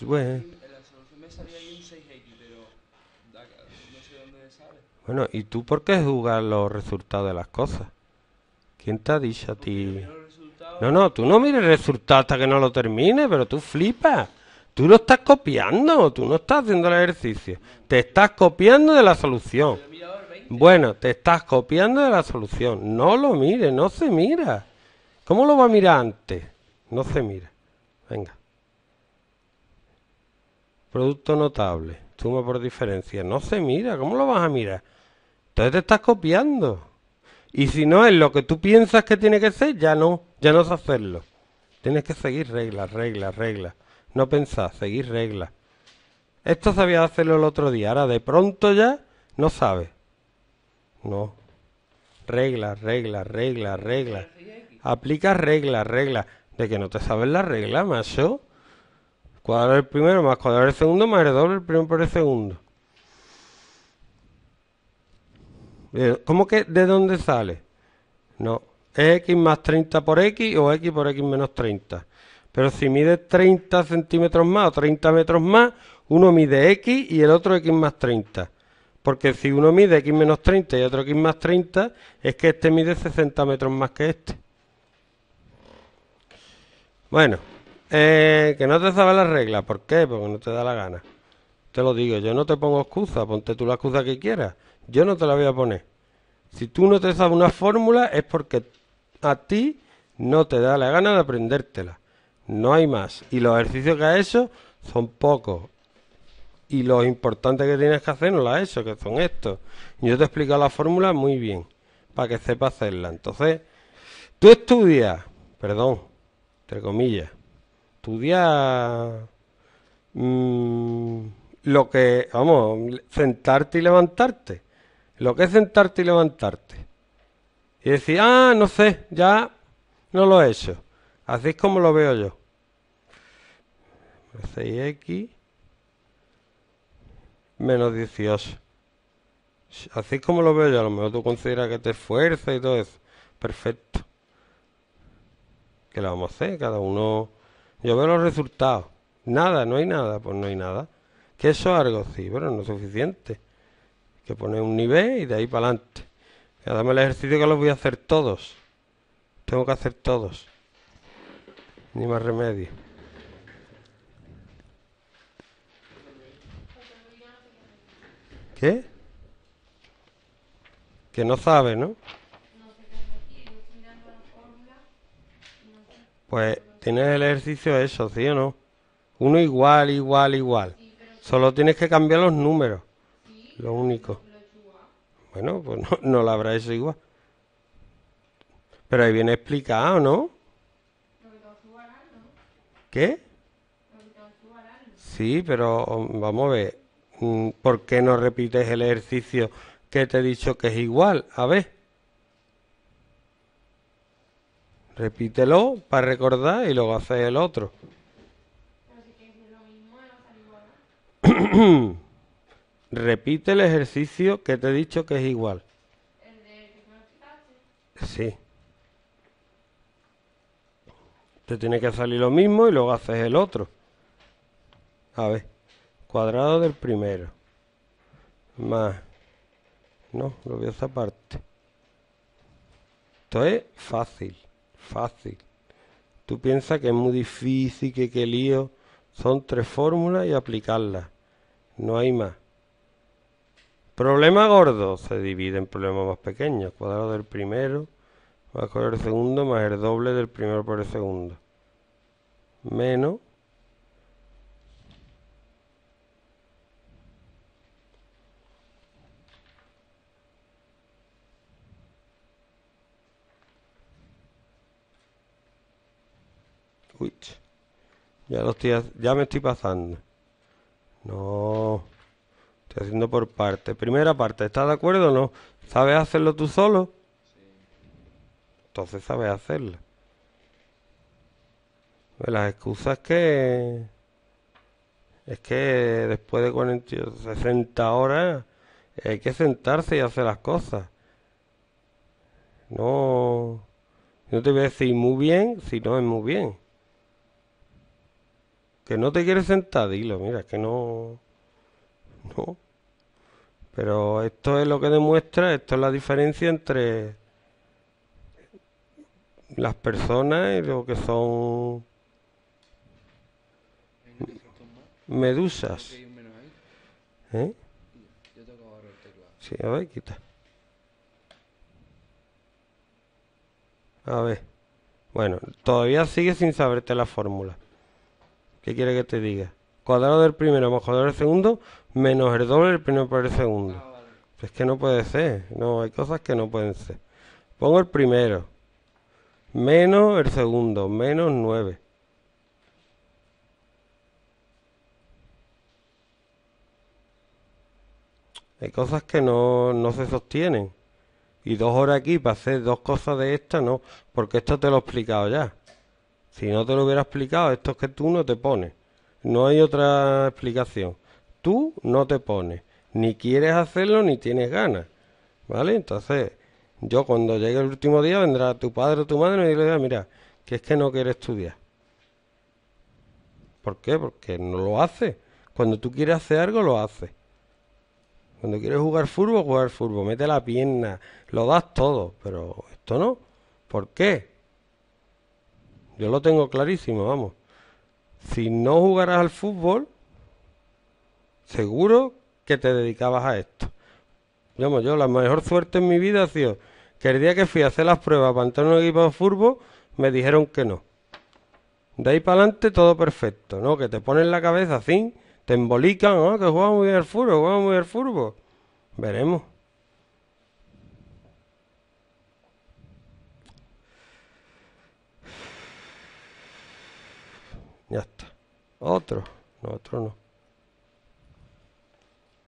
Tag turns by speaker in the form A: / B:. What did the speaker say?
A: Bueno,
B: En la solución me salía ahí un 6x, pero da- no sé dónde sale.
A: bueno, ¿y tú por qué juzgas los resultados de las cosas? ¿Quién te ha dicho a ti? No, no, tú no mires el resultado hasta que no lo termines, pero tú flipas. Tú lo estás copiando, tú no estás haciendo el ejercicio. Te estás copiando de la solución.
B: Yo he mirado el 20.
A: Bueno, te estás copiando de la solución. No lo mires, no se mira. ¿Cómo lo va a mirar antes? No se mira. Venga. Producto notable. Suma por diferencia. No se mira. ¿Cómo lo vas a mirar? Entonces te estás copiando. Y si no es lo que tú piensas que tiene que ser, ya no. Ya no es hacerlo. Tienes que seguir reglas, reglas, reglas. No pensar, seguir reglas. Esto sabía hacerlo el otro día. Ahora de pronto ya no sabes. No. Reglas, reglas, reglas, reglas. Aplica reglas, reglas. De que no te sabes las reglas, macho. Cuadrar el primero más cuadrar el segundo más el doble el primero por el segundo. ¿Cómo que de dónde sale? No. ¿Es x más 30 por x o x por x menos 30? Pero si mide 30 centímetros más o 30 metros más, uno mide x y el otro x más 30. Porque si uno mide x menos 30 y otro x más 30, es que este mide 60 metros más que este. Bueno, eh, que no te sabes las reglas. ¿Por qué? Porque no te da la gana. Te lo digo, yo no te pongo excusa. Ponte tú la excusa que quieras. Yo no te la voy a poner. Si tú no te sabes una fórmula es porque a ti no te da la gana de aprendértela. No hay más. Y los ejercicios que has hecho son pocos. Y lo importante que tienes que hacer no lo has hecho, que son estos. Yo te he explicado la fórmula muy bien, para que sepas hacerla. Entonces, tú estudias, perdón, entre comillas, estudias mm, lo que, vamos, sentarte y levantarte. Lo que es sentarte y levantarte. Y decir, ah, no sé, ya no lo he hecho. Así es como lo veo yo. 6x menos 18. Así es como lo veo yo. A lo mejor tú consideras que te esfuerzas y todo eso. Perfecto. ¿Qué lo vamos a hacer? Cada uno... Yo veo los resultados. Nada, no hay nada. Pues no hay nada. ¿Que eso es algo? Sí, pero no es suficiente. Que poner un nivel y de ahí para adelante. Dame el ejercicio que los voy a hacer todos. Tengo que hacer todos. Ni más remedio. ¿Qué? Que no sabe, ¿no? Pues tienes el ejercicio eso, ¿sí o no? Uno igual, igual, igual. Solo tienes que cambiar los números. Lo único. Bueno, pues no, no lo habrá hecho igual. Pero ahí viene explicado, ¿no? ¿Qué? Sí, pero um, vamos a ver. mm, ¿Por qué no repites el ejercicio que te he dicho que es igual? A ver. Repítelo para recordar y luego haces el otro. Repite el ejercicio que te he dicho que es igual. Sí. Te tiene que salir lo mismo y luego haces el otro. A ver. Cuadrado del primero. Más. No, lo voy a hacer aparte. Esto es fácil. Fácil. Tú piensas que es muy difícil, que qué lío. Son tres fórmulas y aplicarlas. No hay más. Problema gordo se divide en problemas más pequeños. Cuadrado del primero más del segundo más el doble del primero por el segundo. Menos Uy, ya lo estoy, ya me estoy pasando. No, estoy haciendo por parte. Primera parte, ¿estás de acuerdo o no? ¿Sabes hacerlo tú solo? Entonces sabes hacerlo. Pues Las excusas que es que después de 40, y 60 horas hay que sentarse y hacer las cosas. No, no te voy a decir muy bien si no es muy bien. Que no te quieres sentar, dilo, mira, que no... No. Pero esto es lo que demuestra, esto es la diferencia entre las personas y lo que son medusas. ¿Eh? Sí, a ver, quita. A ver. Bueno, todavía sigue sin saberte la fórmula. ¿Qué quiere que te diga? Cuadrado del primero más cuadrado del segundo menos el doble del primero por el segundo.
B: Ah, vale.
A: Es que no puede ser. No, hay cosas que no pueden ser. Pongo el primero. Menos el segundo. Menos 9. Hay cosas que no, no se sostienen. Y dos horas aquí para hacer dos cosas de estas, no. Porque esto te lo he explicado ya. Si no te lo hubiera explicado, esto es que tú no te pones. No hay otra explicación. Tú no te pones. Ni quieres hacerlo ni tienes ganas. ¿Vale? Entonces, yo cuando llegue el último día vendrá tu padre o tu madre y me dirá, mira, que es que no quiere estudiar. ¿Por qué? Porque no lo hace. Cuando tú quieres hacer algo, lo haces. Cuando quieres jugar fútbol, jugar fútbol. Mete la pierna, lo das todo. Pero esto no. ¿Por qué? Yo lo tengo clarísimo, vamos. Si no jugaras al fútbol, seguro que te dedicabas a esto. Vamos, yo la mejor suerte en mi vida ha sido que el día que fui a hacer las pruebas para entrar en un equipo de fútbol, me dijeron que no. De ahí para adelante todo perfecto, ¿no? Que te ponen la cabeza así, te embolican, ¿no? Que juegas muy bien al fútbol, juegas muy bien al fútbol. Veremos. Ya está. Otro. No, otro no.